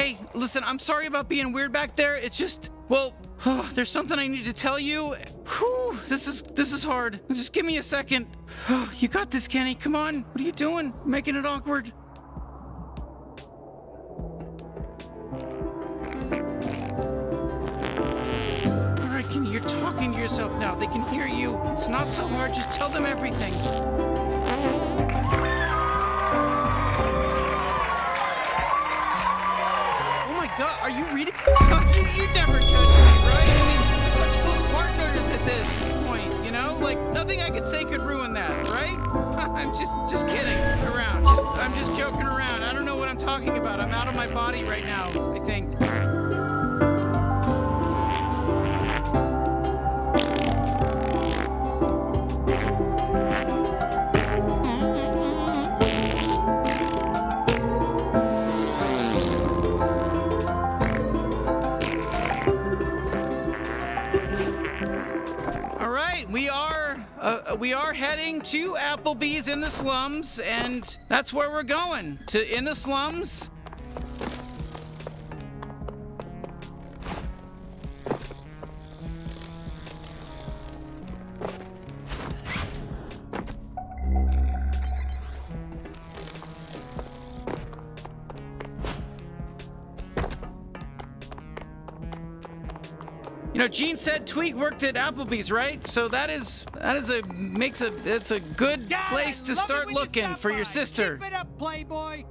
Hey, listen, I'm sorry about being weird back there. It's just, well, there's something I need to tell you. Whew, this is this is hard. Just give me a second. Oh, you got this, Kenny. Come on. What are you doing? Making it awkward. All right, Kenny, you're talking to yourself now. They can hear you. It's not so hard. Just tell them everything. Are you reading? you, you never judge me, right? I mean, we're such close partners at this point, you know? Like, nothing I could say could ruin that, right? I'm just, just kidding around. Just, I'm just joking around. I don't know what I'm talking about. I'm out of my body right now, I think. We are heading to Applebee's in the slums, and that's where we're going to in the slums. You know, Gene said Tweeg worked at Applebee's, right? So that is that is a makes a it's a good God, place to start looking for your sister. Keep it up, Playboy.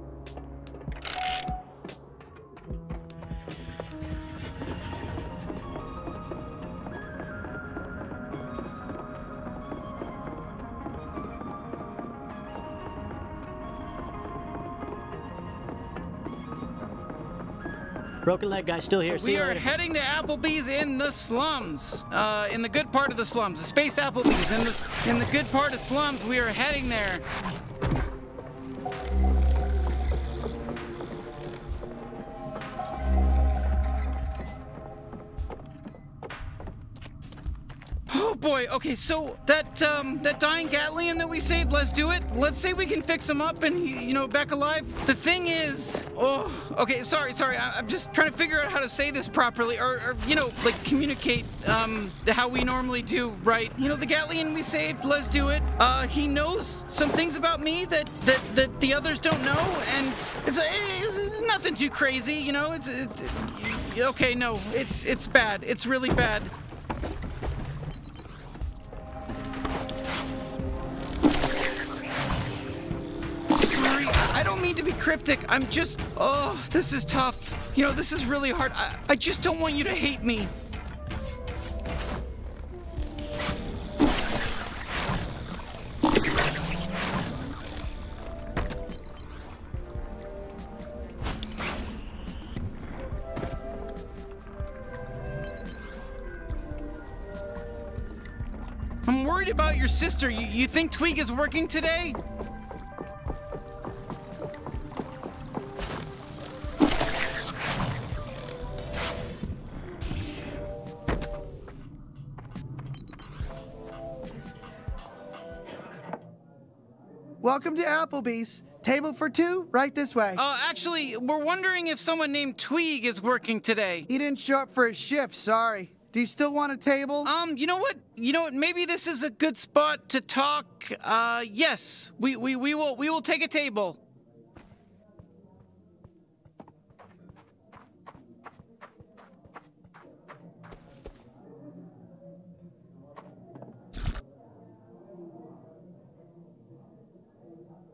Broken leg guy still here. See We are later. heading to Applebee's in the slums, uh, in the good part of the slums, the space Applebee's in the in the good part of slums. We are heading there. Boy. Okay, so that um that dying Gatlian that we saved, Lezduit. Let's say we can fix him up and he, you know, back alive. The thing is, oh, okay, sorry, sorry. I, I'm just trying to figure out how to say this properly, or, or you know, like communicate um how we normally do, right? You know, the Gatlian we saved, Lezduit. Uh, he knows some things about me that that that the others don't know, and it's, it's nothing too crazy, you know. It's it, okay, no, it's it's bad. It's really bad. Mean to be cryptic. I'm just, oh, this is tough. You know, this is really hard. I, I just don't want you to hate me. I'm worried about your sister. You, you think Tweeg is working today? Welcome to Applebee's. Table for two, right this way. Uh, actually, we're wondering if someone named Tweeg is working today. he didn't show up for his shift, sorry. Do you still want a table? Um, you know what? You know what? Maybe this is a good spot to talk. Uh, yes, we, we, we will we will take a table.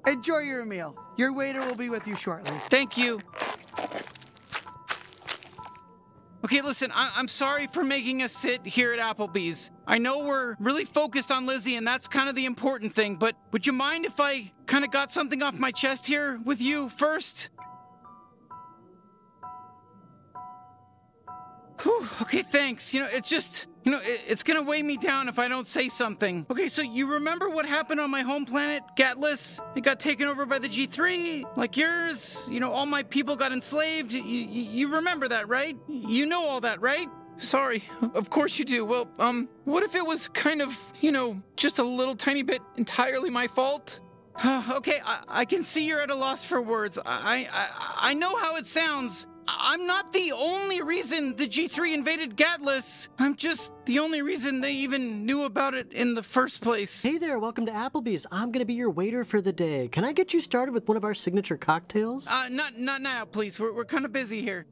Enjoy your meal. Your waiter will be with you shortly. Thank you. Okay, listen, I- I'm sorry for making us sit here at Applebee's. I know we're really focused on Lizzie, and that's kind of the important thing, but would you mind if I kind of got something off my chest here with you first? Whew, okay, thanks. You know, it's just, you know, it, it's gonna weigh me down if I don't say something. Okay, so you remember what happened on my home planet, Gatlas? It got taken over by the G3, like yours. You know, all my people got enslaved. You, you, you remember that, right? You know all that, right? Sorry, of course you do. Well, um, what if it was kind of, you know, just a little tiny bit entirely my fault? okay, I, I can see you're at a loss for words. I, I I know how it sounds. I'm not the only reason the G3 invaded Gatlas. I'm just the only reason they even knew about it in the first place. Hey there, welcome to Applebee's. I'm gonna be your waiter for the day. Can I get you started with one of our signature cocktails? Uh, not not now, please. We're we're kind of busy here.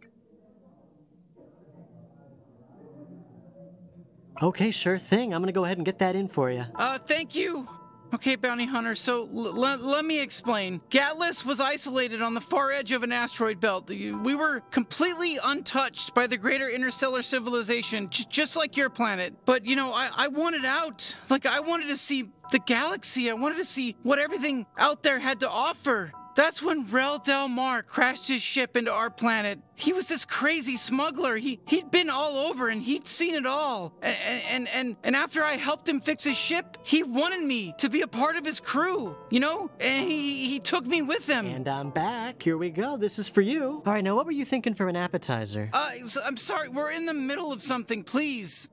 Okay, sure thing. I'm gonna go ahead and get that in for you. Uh, thank you. Okay, Bounty Hunter, so let me explain. Gatlas was isolated on the far edge of an asteroid belt. We were completely untouched by the greater interstellar civilization, just like your planet. But, you know, I-, I wanted out. Like, I wanted to see the galaxy. I wanted to see what everything out there had to offer. That's when Rel Del Mar crashed his ship into our planet. He was this crazy smuggler. He he'd been all over and he'd seen it all. And and and, and after I helped him fix his ship, he wanted me to be a part of his crew. You know, and he he took me with him. And I'm back. Here we go. This is for you. All right, now what were you thinking for an appetizer? Uh, I'm sorry. We're in the middle of something. Please.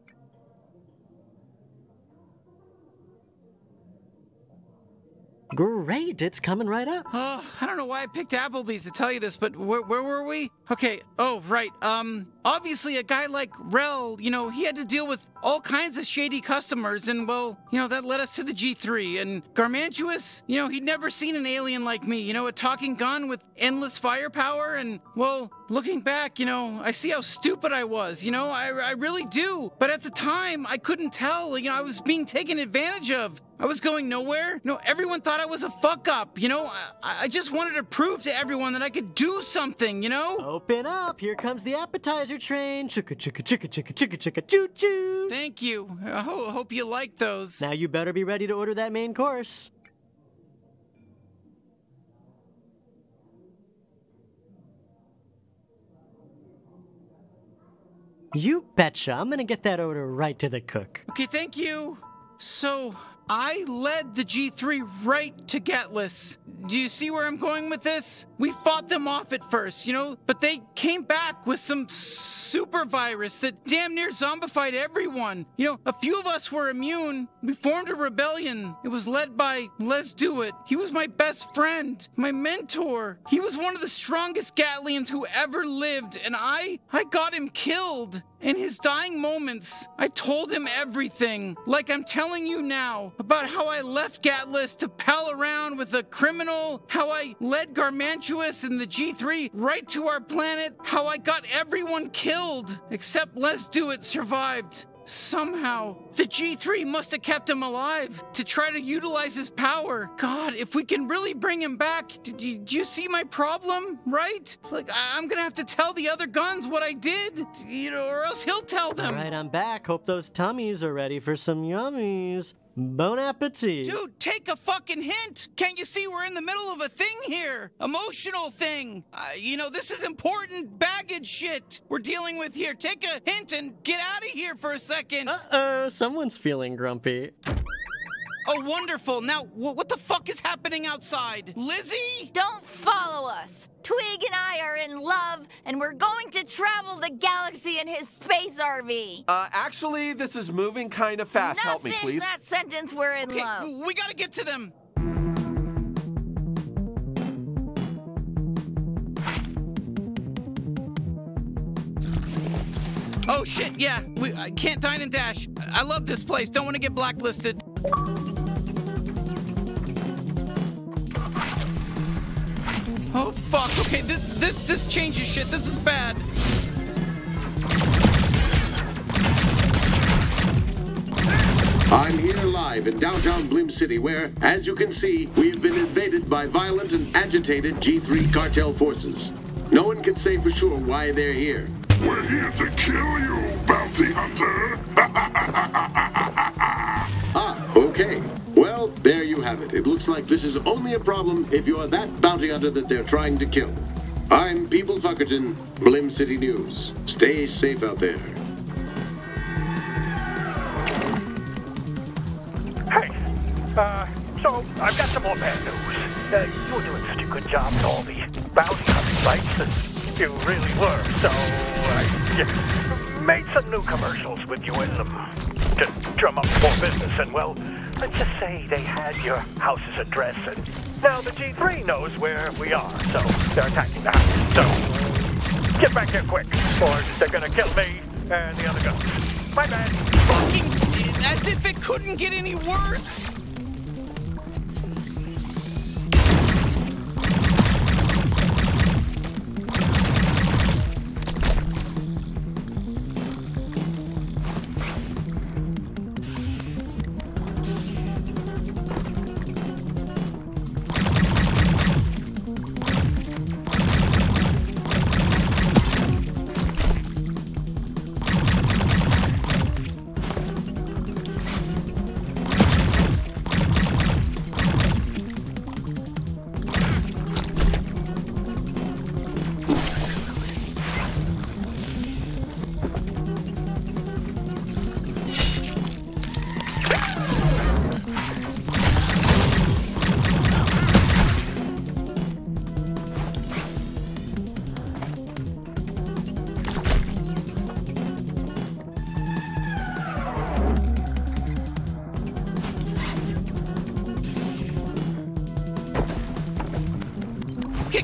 Great, it's coming right up. Oh, I don't know why I picked Applebee's to tell you this, but where, where were we? Okay, oh, right. Um, obviously, a guy like Rel, you know, he had to deal with all kinds of shady customers, and well, you know, that led us to the G3. And Garmantuous, you know, he'd never seen an alien like me, you know, a talking gun with endless firepower, and well, looking back, you know, I see how stupid I was, you know, I, I really do. But at the time, I couldn't tell, you know, I was being taken advantage of. I was going nowhere. You No, everyone thought I was a fuck up. You know, I, I just wanted to prove to everyone that I could do something. You know. Open up! Here comes the appetizer train. Chicka chicka chicka chicka chicka chicka choo choo. Thank you. I ho- hope you like those. Now you better be ready to order that main course. You betcha. I'm gonna get that order right to the cook. Okay, thank you. So, I led the G3 right to Gatlas. Do you see where I'm going with this? We fought them off at first, you know, but they came back with some super virus that damn near zombified everyone. You know, a few of us were immune. We formed a rebellion. It was led by Lezduit. He was my best friend, my mentor. He was one of the strongest Gatlians who ever lived, and I I got him killed. In his dying moments, I told him everything, like I'm telling you now, about how I left Gatlas to pal around with a criminal, how I led Garmantuous and the G3 right to our planet, how I got everyone killed, except Lezduit survived. Somehow, the G3 must have kept him alive to try to utilize his power. God, if we can really bring him back, do, do, do you see my problem, right? Like, I, am gonna have to tell the other guns what I did, you know, or else he'll tell them. All right, I'm back. Hope those tummies are ready for some yummies. Bon appetit. Dude, take a fucking hint. Can't you see we're in the middle of a thing here? Emotional thing. Uh, you know, this is important baggage shit we're dealing with here. Take a hint and get out of here for a second. Uh oh, someone's feeling grumpy. Oh, wonderful. Now, wh- what the fuck is happening outside? Lizzie? Don't follow us. Tweeg and I are in love, and we're going to travel the galaxy in his space RV. Uh, actually, this is moving kind of fast. now Help me, finish please. that sentence. We're in Okay, love. we gotta get to them. Oh shit, yeah. We I can't dine and dash. I love this place. Don't want to get blacklisted. Oh fuck. Okay, this this this changes shit. This is bad. I'm here live in downtown Blim City, where, as you can see, we've been invaded by violent and agitated G3 cartel forces. No one can say for sure why they're here. We're here to kill you, bounty hunter. Ah, okay. There you have it. It looks like this is only a problem if you're that bounty hunter that they're trying to kill. I'm People Fuckerton, Blim City News. Stay safe out there. Hey, uh, so I've got some more bad news. Uh, you were doing such a good job with all the bounty hunting sites that you really were. So, uh, you made some new commercials with you in them to drum up more business. And well, let's just say they had your house's address, and now the G3 knows where we are. So they're attacking the house. So get back here quick, or they're gonna kill me and the other ghost. My bad. Fucking. As if it couldn't get any worse!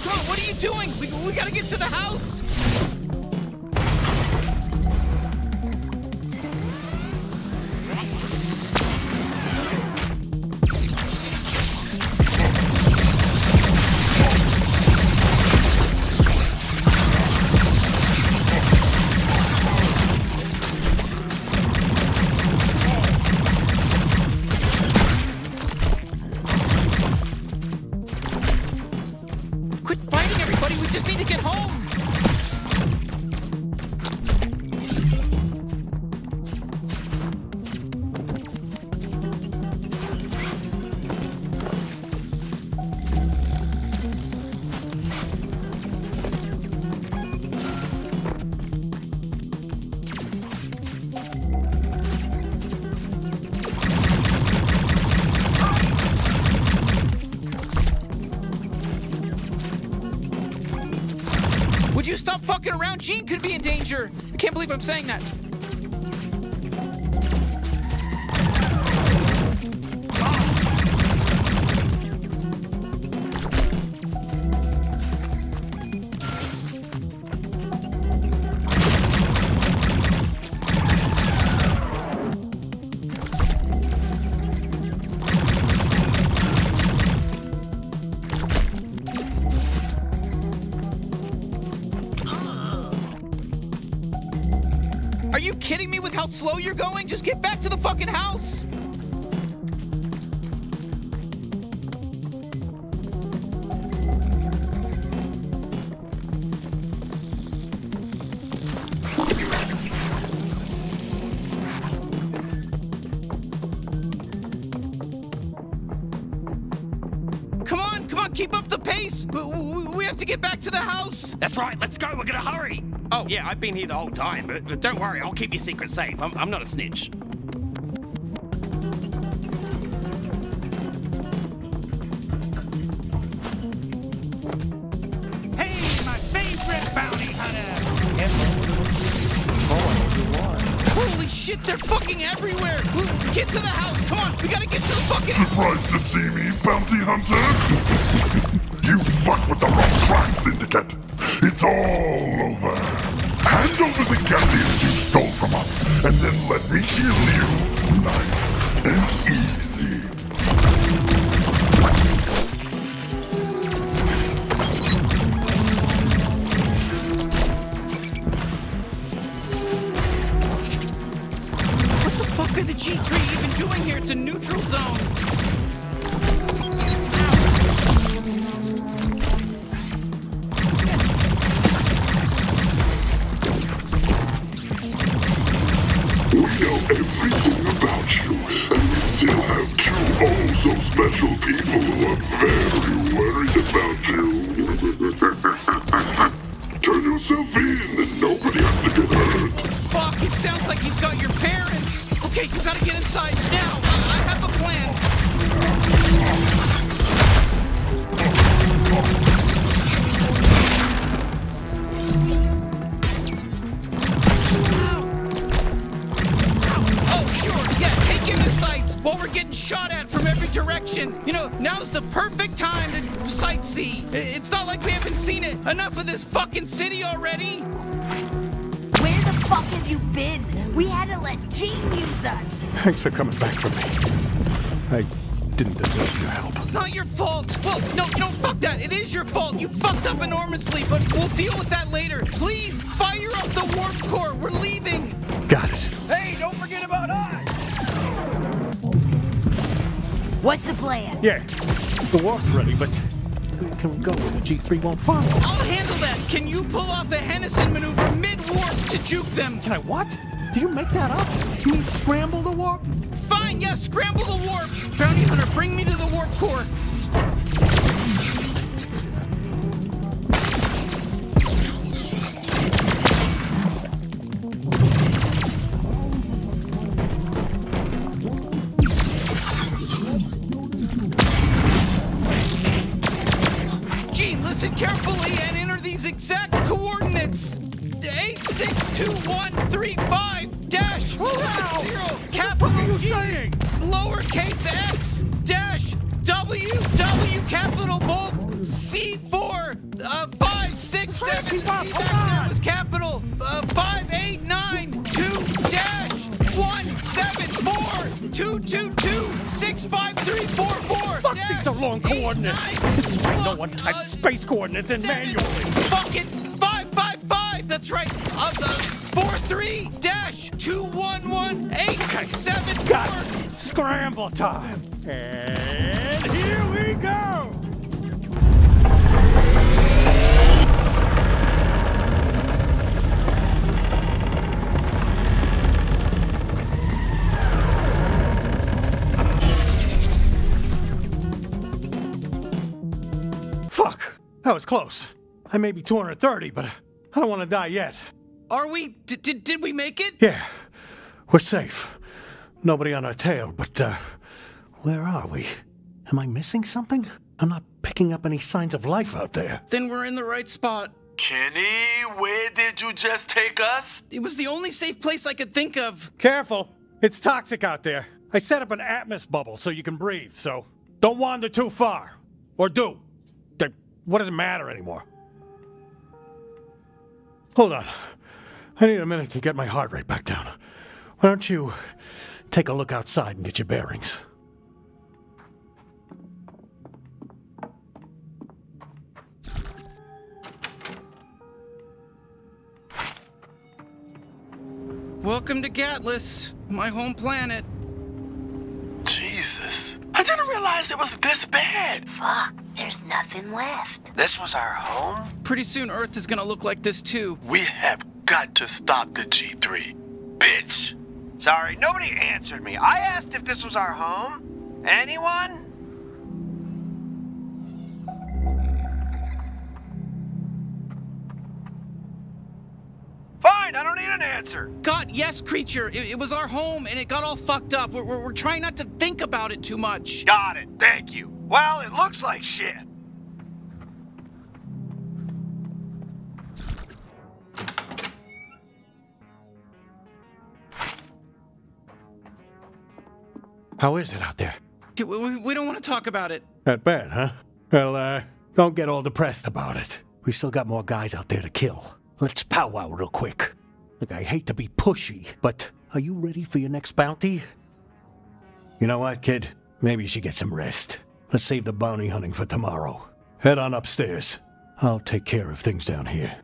What are you doing? We, we gotta get to the house! Stop fucking around? Gene could be in danger! I can't believe I'm saying that. Keep up the pace! We, have to get back to the house! That's right, let's go, we're gonna hurry! Oh, yeah, I've been here the whole time, but, but don't worry, I'll keep your secret safe. I'm, I'm not a snitch. They're fucking everywhere! Get to the house, come on, we gotta get to the fucking Surprised to see me, bounty hunter? you fuck with the wrong crime syndicate. It's all over. Hand over the Gatlians you stole from us, and then let me kill you. Nice and easy. People who are very worried Thanks for coming back for me. I didn't deserve your help. It's not your fault. Well, no, no, fuck that. It is your fault. You fucked up enormously, but we'll deal with that later. Please, fire up the warp core. We're leaving. Got it. Hey, don't forget about us! What's the plan? Yeah, the warp's ready, but can we go where the G3 won't follow? I'll handle that. Can you pull off the Hennison maneuver mid-warp to juke them? Can I what? Did you make that up? You mean scramble the warp? Fine, yes, scramble the warp. Bounty Hunter, bring me to the warp core. Two two two six five three four four. Fuck, these are long coordinates. This is why no one types space coordinates in manually. Fucking five five five. That's right. Of the four three dash two one one eight seven Got four. it. Scramble time. And here we go. That was close. I may be 230, but I don't want to die yet. Are we? Did, did did we make it? Yeah, we're safe. Nobody on our tail, but, uh, where are we? Am I missing something? I'm not picking up any signs of life out there. Then we're in the right spot. Kenny, where did you just take us? It was the only safe place I could think of. Careful, it's toxic out there. I set up an atmos bubble so you can breathe, so don't wander too far. Or do. What does it matter anymore? Hold on. I need a minute to get my heart rate back down. Why don't you take a look outside and get your bearings? Welcome to Gatlas, my home planet. Jesus. I didn't realize it was this bad. Fuck, there's nothing left. This was our home? Pretty soon Earth is gonna look like this too. We have got to stop the G3. Bitch. Sorry, nobody answered me. I asked if this was our home. Anyone? Fine, I don't need an answer. God, yes, creature. It, it was our home and it got all fucked up. We're, we're, we're trying not to think about it too much. Got it, thank you. Well, it looks like shit. How is it out there? We, we, we don't want to talk about it. That bad, huh? Well, uh, don't get all depressed about it. We still got more guys out there to kill. Let's powwow real quick. Look, I hate to be pushy, but are you ready for your next bounty? You know what, kid? Maybe you should get some rest. Let's save the bounty hunting for tomorrow. Head on upstairs. I'll take care of things down here.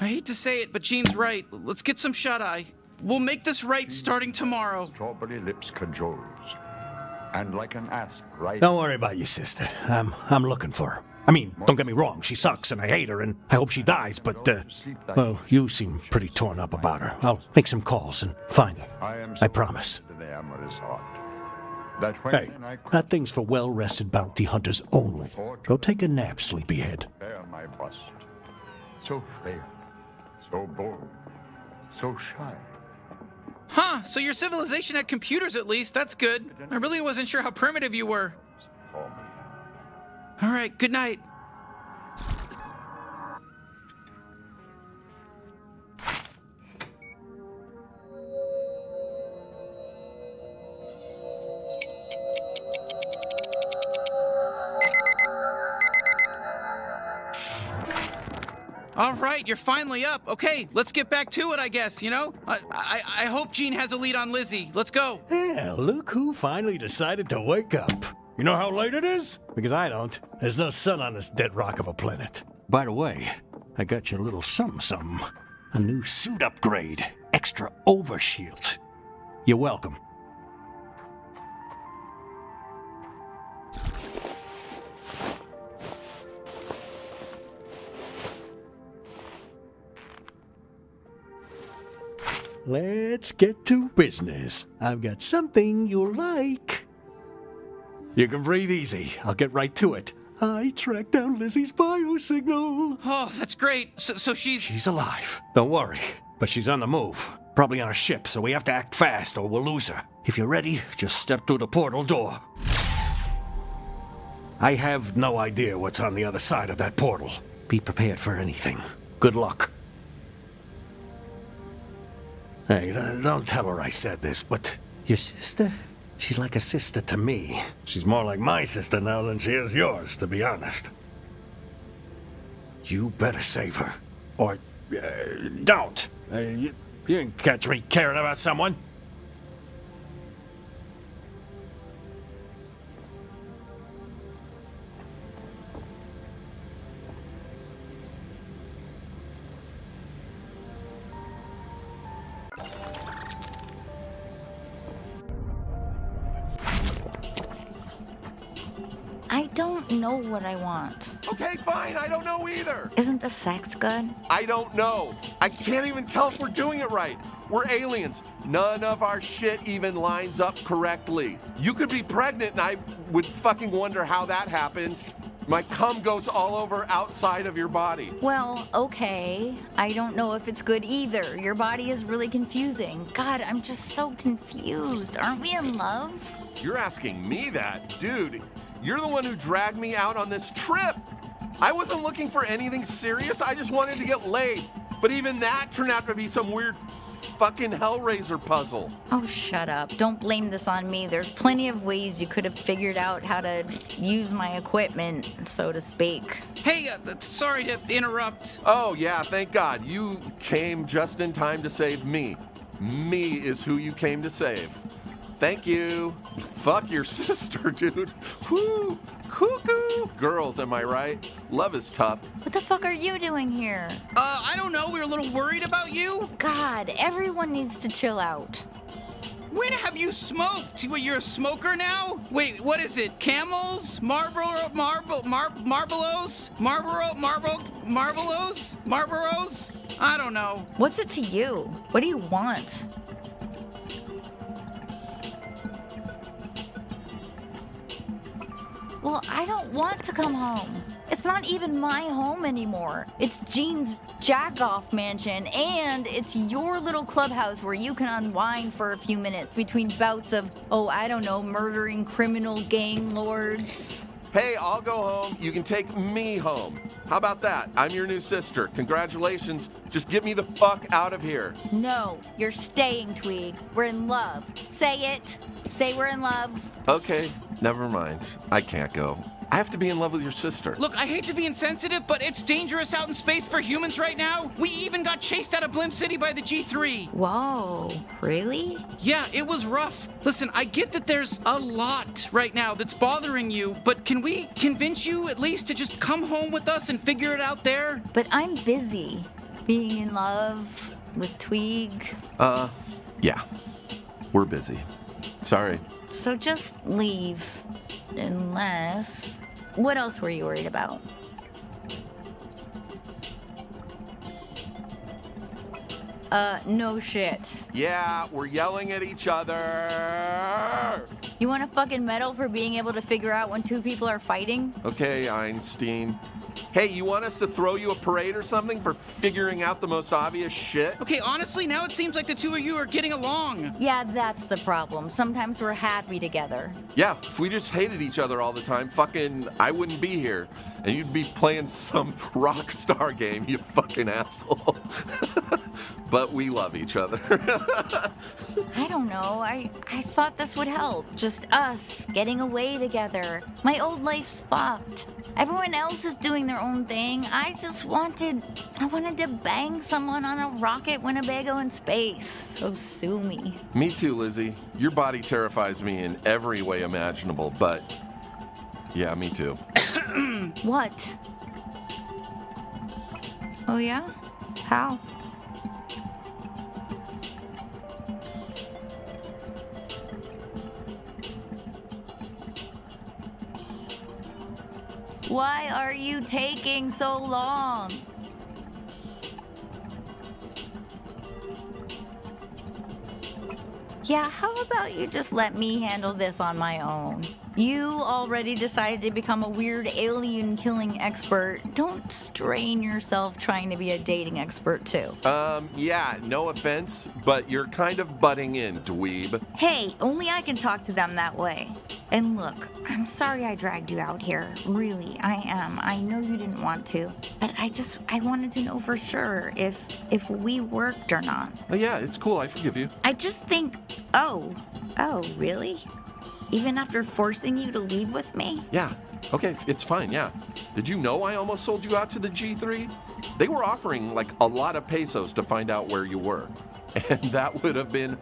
I hate to say it, but Gene's right. Let's get some shut eye. We'll make this right starting tomorrow. Strawberry lips cajoles. And like an asp, right? Don't worry about your sister. I'm I'm looking for her. I mean, don't get me wrong, she sucks and I hate her and I hope she dies, but uh well, you seem pretty torn up about her. I'll make some calls and find her. I promise. to the amorous heart. That Hey, that thing's for well-rested bounty hunters only. Go take a nap, sleepyhead. my bust, so frail, so bold, so shy. Huh, so your civilization had computers at least. That's good. I really wasn't sure how primitive you were. All right, good night. All right, you're finally up. Okay, let's get back to it, I guess, you know? I, I, I hope Gene has a lead on Lizzie. Let's go. Yeah, look who finally decided to wake up. You know how late it is? Because I don't. There's no sun on this dead rock of a planet. By the way, I got you a little something something. A new suit upgrade. Extra overshield. You're welcome. Let's get to business. I've got something you'll like. You can breathe easy. I'll get right to it. I tracked down Lizzie's biosignal. Oh, that's great. So, so she's. She's alive. Don't worry. But she's on the move. Probably on a ship, so we have to act fast or we'll lose her. If you're ready, just step through the portal door. I have no idea what's on the other side of that portal. Be prepared for anything. Good luck. Hey, don't tell her I said this, but your sister? She's like a sister to me. She's more like my sister now than she is yours, to be honest. You better save her. Or uh, don't. Uh, you, you didn't catch me caring about someone. Don't know what I want. Okay, fine. I don't know either. Isn't the sex good? I don't know. I can't even tell if we're doing it right. We're aliens. None of our shit even lines up correctly. You could be pregnant, and I would fucking wonder how that happened. My cum goes all over outside of your body. Well, okay. I don't know if it's good either. Your body is really confusing. God, I'm just so confused. Aren't we in love? You're asking me that? Dude, you're the one who dragged me out on this trip. I wasn't looking for anything serious. I just wanted to get laid. But even that turned out to be some weird fucking Hellraiser puzzle. Oh, shut up. Don't blame this on me. There's plenty of ways you could have figured out how to use my equipment, so to speak. Hey, uh, th- sorry to interrupt. Oh, yeah, thank God. You came just in time to save me. Me is who you came to save. Thank you. Fuck your sister, dude. Whoo! Cuckoo! Girls, am I right? Love is tough. What the fuck are you doing here? Uh, I don't know. We were a little worried about you. God, everyone needs to chill out. When have you smoked? What, you're a smoker now? Wait, what is it? Camels? Marlboro, marble, mar, Marlboros? Marlboro, marble, Marlboros? Marlboros? I don't know. What's it to you? What do you want? Well, I don't want to come home. It's not even my home anymore. It's Gene's jack off mansion, and it's your little clubhouse where you can unwind for a few minutes between bouts of, oh, I don't know, murdering criminal gang lords. Hey, I'll go home. You can take me home. How about that? I'm your new sister. Congratulations. Just get me the fuck out of here. No, you're staying, Tweeg. We're in love. Say it. Say we're in love. Okay, never mind. I can't go. I have to be in love with your sister. Look, I hate to be insensitive, but it's dangerous out in space for humans right now. We even got chased out of Blim City by the G3. Whoa, really? Yeah, it was rough. Listen, I get that there's a lot right now that's bothering you, but can we convince you at least to just come home with us and figure it out there? But I'm busy being in love with Tweeg. Uh, yeah. We're busy. Sorry. So just leave. Unless. What else were you worried about? Uh, no shit. Yeah, we're yelling at each other. You want a fucking medal for being able to figure out when two people are fighting? Okay, Einstein. Hey, you want us to throw you a parade or something for figuring out the most obvious shit? Okay, honestly, now it seems like the two of you are getting along. Yeah, that's the problem. Sometimes we're happy together. Yeah, if we just hated each other all the time, fucking, I wouldn't be here. And you'd be playing some rock star game, you fucking asshole. but we love each other. I don't know. I, I thought this would help. Just us getting away together. My old life's fucked. Everyone else is doing their own thing. I just wanted. I wanted to bang someone on a rocket Winnebago in space. So sue me. me too, Lizzie. Your body terrifies me in every way imaginable, but yeah, me too. What? Oh, yeah? How? Why are you taking so long? Yeah, how about you just let me handle this on my own? You already decided to become a weird alien killing expert. Don't strain yourself trying to be a dating expert, too. Um, yeah, no offense, but you're kind of butting in, dweeb. Hey, only I can talk to them that way. And look, I'm sorry I dragged you out here. Really, I am. I know you didn't want to, but I just I wanted to know for sure if if we worked or not. Oh, yeah, it's cool. I forgive you. I just think, oh, oh, really? Even after forcing you to leave with me? Yeah. Okay, it's fine, yeah. Did you know I almost sold you out to the G3? They were offering like a lot of pesos to find out where you were. And that would have been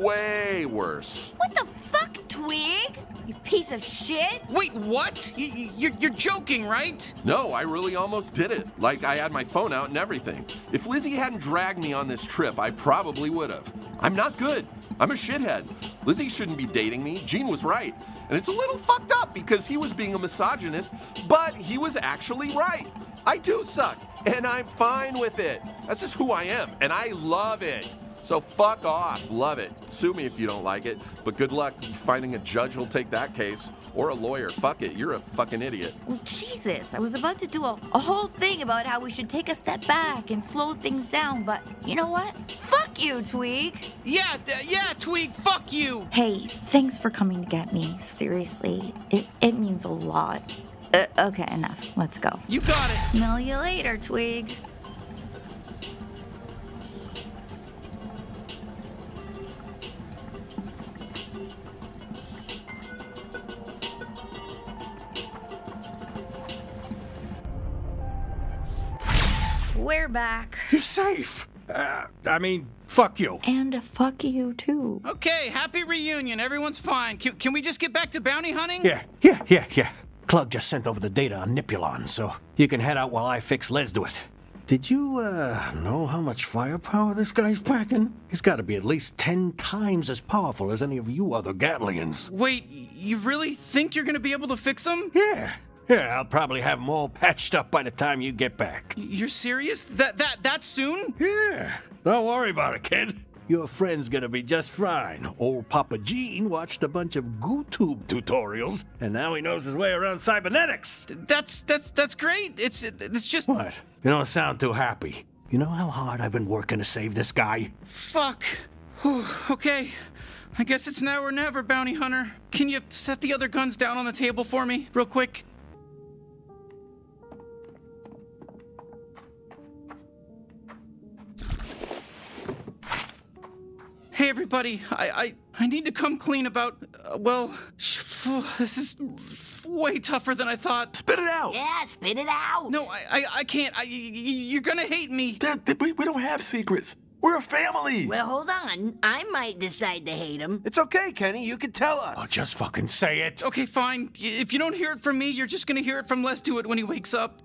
way worse. What the fuck, Tweeg? You piece of shit? Wait, what? Y- y- you're, you're joking, right? No, I really almost did it. Like, I had my phone out and everything. If Lizzie hadn't dragged me on this trip, I probably would have. I'm not good. I'm a shithead. Lizzie shouldn't be dating me. Gene was right. And it's a little fucked up because he was being a misogynist, but he was actually right. I do suck, and I'm fine with it. That's just who I am, and I love it. So fuck off. Love it. Sue me if you don't like it, but good luck finding a judge who'll take that case. Or a lawyer. Fuck it. You're a fucking idiot. Well, Jesus, I was about to do a, a whole thing about how we should take a step back and slow things down, but you know what? Fuck you, Tweeg. Yeah, d- yeah, Tweeg, fuck you. Hey, thanks for coming to get me. Seriously, it, it means a lot. Uh, okay, enough. Let's go. You got it. Smell you later, Tweeg. We're back. You're safe. Uh, I mean, fuck you. And fuck you, too. Okay, happy reunion. Everyone's fine. Can, can we just get back to bounty hunting? Yeah, yeah, yeah, yeah. Clug just sent over the data on Nipulon, so you can head out while I fix Lezduit. Did you, uh, know how much firepower this guy's packing? He's gotta be at least ten times as powerful as any of you other Gatlians. Wait, you really think you're gonna be able to fix them? Yeah. Yeah, I'll probably have them all patched up by the time you get back. You're serious? That that that soon? Yeah. Don't worry about it, kid. Your friend's gonna be just fine. Old Papa Gene watched a bunch of GooTube tutorials, and now he knows his way around cybernetics. That's that's that's great. It's it's just What? You don't sound too happy. You know how hard I've been working to save this guy? fuck. Whew, okay. I guess it's now or never, bounty hunter. Can you set the other guns down on the table for me, real quick? Hey everybody, I I, I need to come clean about uh, well, sh- phew, this is way tougher than I thought. Spit it out. Yeah, spit it out. No, I I, I can't. I, y- y- you're gonna hate me. That, that- we, we don't have secrets. We're a family. Well, hold on. I might decide to hate him. It's okay, Kenny. You can tell us. Oh, just fucking say it. Okay, fine. Y- If you don't hear it from me, you're just gonna hear it from Lezduit when he wakes up.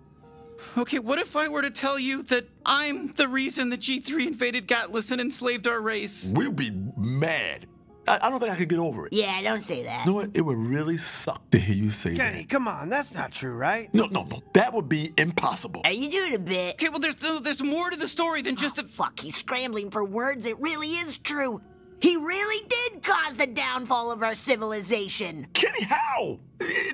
Okay, what if I were to tell you that I'm the reason the G3 invaded Gatlas and enslaved our race? We'd be mad. I, I don't think I could get over it. Yeah, don't say that. You know what? It would really suck to hear you say that. Kenny, that. come on. That's not true, right? No, no, no. That would be impossible. Are you doing a bit? Okay, well, there's there's more to the story than just oh, a. Fuck, he's scrambling for words. It really is true. He really did cause the downfall of our civilization. Kenny, how?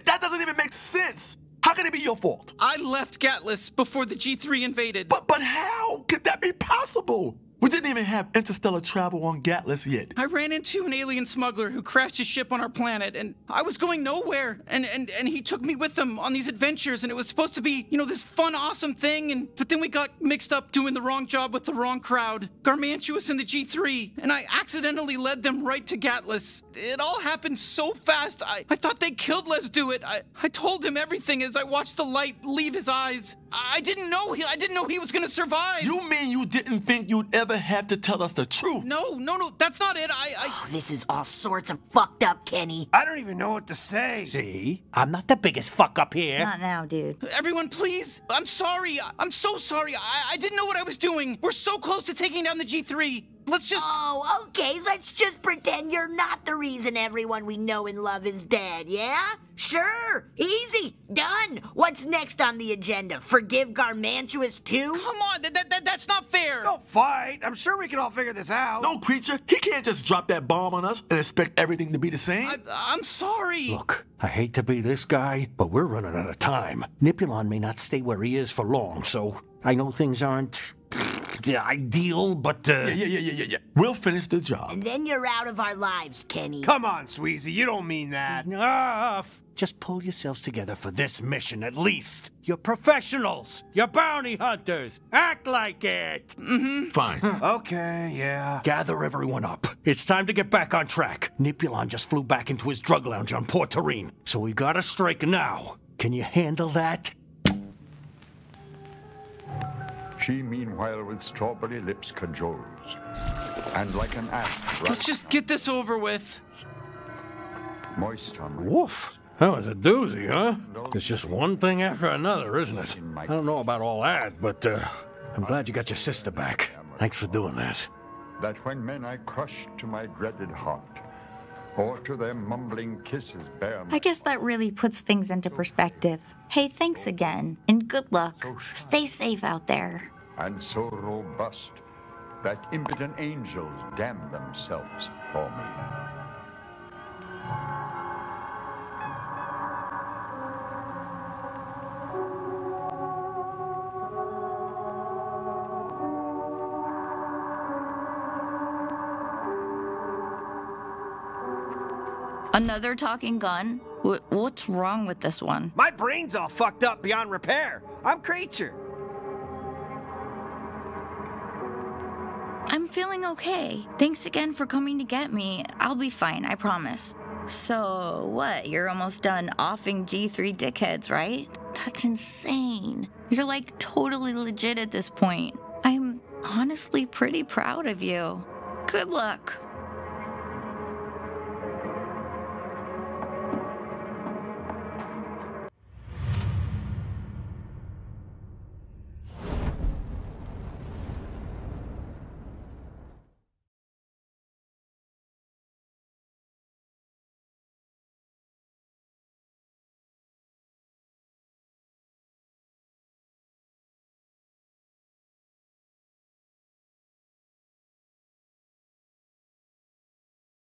That doesn't even make sense. How can it be your fault? I left Gatlas before the G3 invaded. But but how could that be possible? We didn't even have interstellar travel on Gatlas yet. I ran into an alien smuggler who crashed his ship on our planet, and I was going nowhere. And, and, and he took me with him on these adventures, and it was supposed to be, you know, this fun, awesome thing. And but then we got mixed up doing the wrong job with the wrong crowd, Garmantuous and the G3, and I accidentally led them right to Gatlas. It all happened so fast. I, I thought they killed Lezduit. I, I told him everything as I watched the light leave his eyes. I didn't know he, I didn't know he was gonna survive. You mean you didn't think you'd ever have to tell us the truth? No, no, no, that's not it. I, I. Oh, this is all sorts of fucked up, Kenny. I don't even know what to say. See? I'm not the biggest fuck up here. Not now, dude. Everyone, please. I'm sorry. I'm so sorry. I, I didn't know what I was doing. We're so close to taking down the G3. Let's just. Oh, okay. Let's just pretend you're not the reason everyone we know and love is dead, yeah? Sure. Easy. Done. What's next on the agenda? Forgive Garmantuous too? Come on. That, that, that, that's not fair. Don't fight. I'm sure we can all figure this out. No, creature. He can't just drop that bomb on us and expect everything to be the same. I, I'm sorry. Look, I hate to be this guy, but we're running out of time. Nippulon may not stay where he is for long, so I know things aren't ideal, but uh... yeah, yeah, yeah, yeah, yeah. We'll finish the job. And then you're out of our lives, Kenny. Come on, Sweezy. You don't mean that. Enough. Just pull yourselves together for this mission, at least. You're professionals. You're bounty hunters. Act like it. Mm-hmm. Fine. okay, yeah. Gather everyone up. It's time to get back on track. Nippulon just flew back into his drug lounge on Port Terine, so we gotta strike now. Can you handle that? She, meanwhile, with strawberry lips cajoles, and like an asp, Let's just get this over with. moist on my Woof. That was a doozy, huh? It's just one thing after another, isn't it? I don't know about all that, but uh, I'm glad you got your sister back. Thanks for doing that. that when men I crushed to my dreaded heart, or to their mumbling kisses bear I guess that really puts things into perspective. Hey, thanks again, and good luck. Stay safe out there. And so robust that impotent angels damn themselves for me. Another talking gun? Wh- what's wrong with this one? My brain's all fucked up beyond repair. I'm creature. Okay. Thanks again for coming to get me. I'll be fine, I promise. So, what? You're almost done offing G3 dickheads, right? That's insane. You're like totally legit at this point. I'm honestly pretty proud of you. Good luck.